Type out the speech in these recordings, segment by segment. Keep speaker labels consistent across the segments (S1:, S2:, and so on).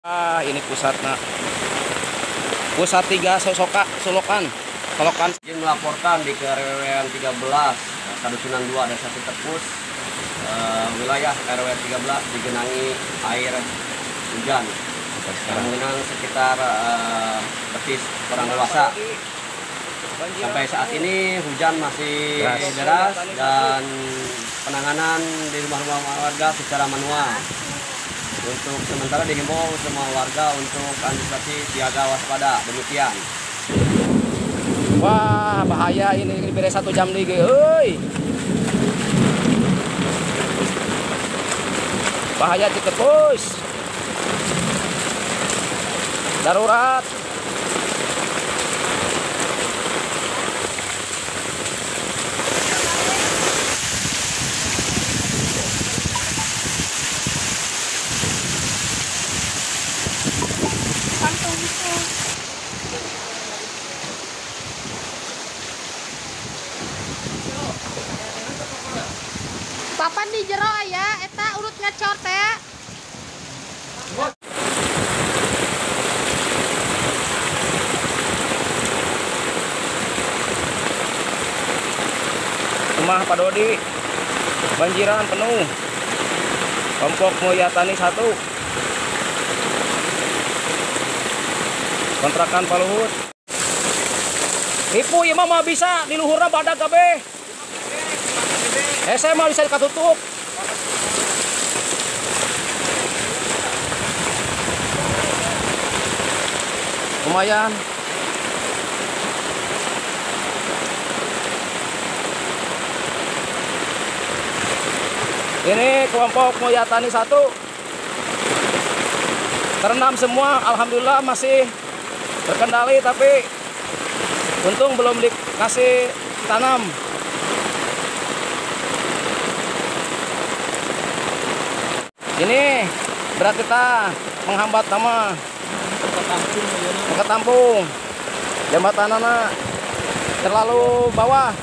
S1: Ah, ini pusatnya. Pusat tiga sosoka solokan. Solokan.
S2: Izin melaporkan di RW 13 Kadusunan 2 Desa Tepus eh, wilayah RW 13 digenangi air hujan kemungkinan sekitar eh, betis orang dewasa sampai saat ini hujan masih
S1: Deras.
S2: deras dan penanganan di rumah-rumah warga secara manual untuk sementara dihimbau semua warga untuk antisipasi siaga waspada demikian
S1: Wah, bahaya ini bere satu jam lagi, euy. Bahaya Citepus. Darurat.
S3: Papan di jero ya, eta urut ngecor teh.
S1: Rumah Pak Dodi. Banjiran penuh. Kelompok Mulyatani satu. Kontrakan Pak Luhut. Tipu ya mah bisa di luhurna badak kabeh. Eh saya mah bisa katutup. Lumayan. Ini kelompok Moyatani satu terendam semua. Alhamdulillah masih terkendali tapi untung belum dikasih tanam. Ini berat kita menghambat nama. Ke tampung jembatan anak terlalu bawah.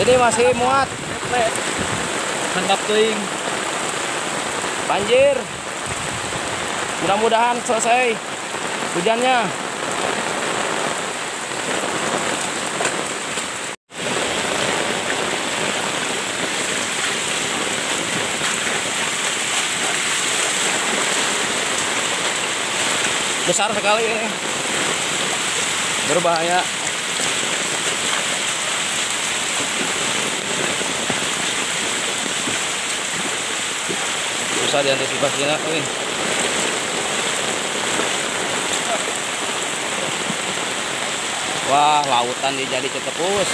S1: Ini masih muat.
S2: Handap teuing
S1: banjir. Mudah-mudahan selesai hujannya. Besar sekali ini. Berbahaya. Susah diantisipasinya wih Wah, lautan dia jadi cetepus.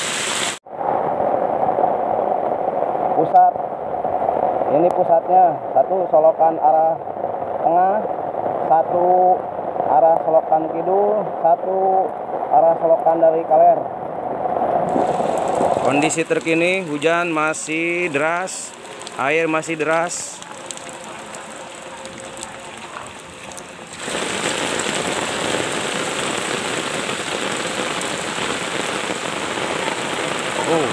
S1: Pusat. Ini pusatnya. Satu solokan arah tengah, satu arah solokan kidul, satu arah solokan dari Kaler. Kondisi terkini hujan masih deras, air masih deras.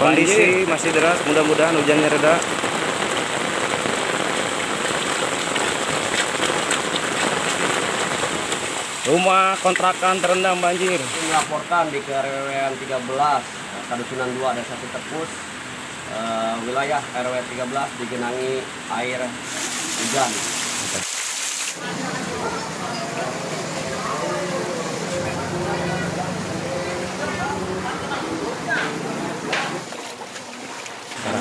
S1: Kondisi masih deras, mudah-mudahan hujannya reda. Rumah kontrakan terendam banjir.
S2: Izin melaporkan di RW 13 Kadusunan 2 Desa Tepus eh, wilayah RW 13 digenangi air hujan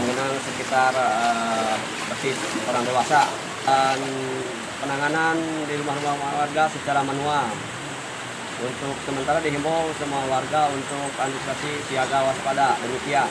S2: kemungkinan sekitar betis orang dewasa. Dan penanganan di rumah-rumah warga secara manual. Untuk sementara dihimbau semua warga untuk antisipasi siaga waspada. Demikian